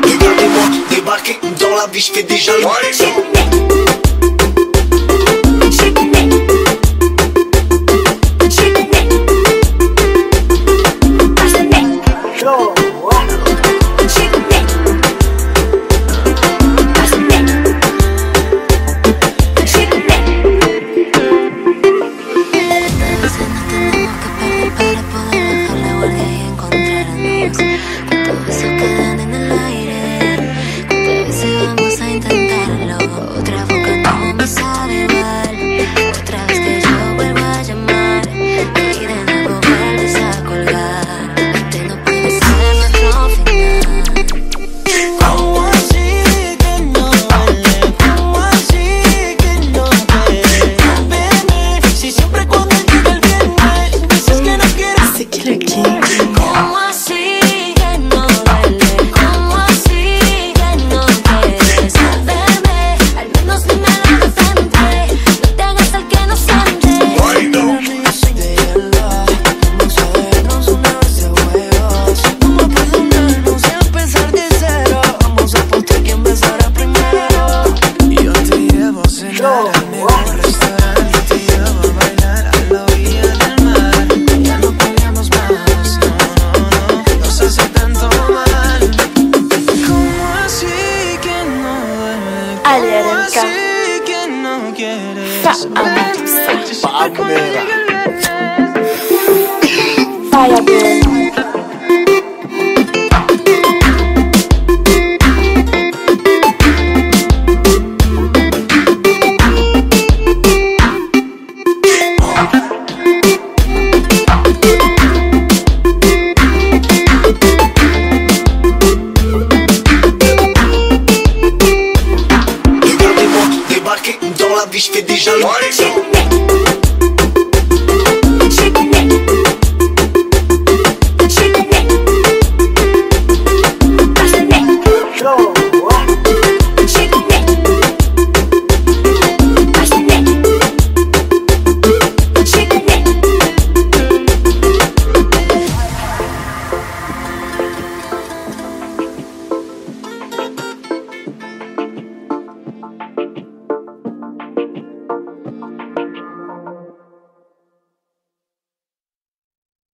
Regardez-moi, débarquez dans la vie, j'fais déjà l'eau. Alerta. Faamera. Fire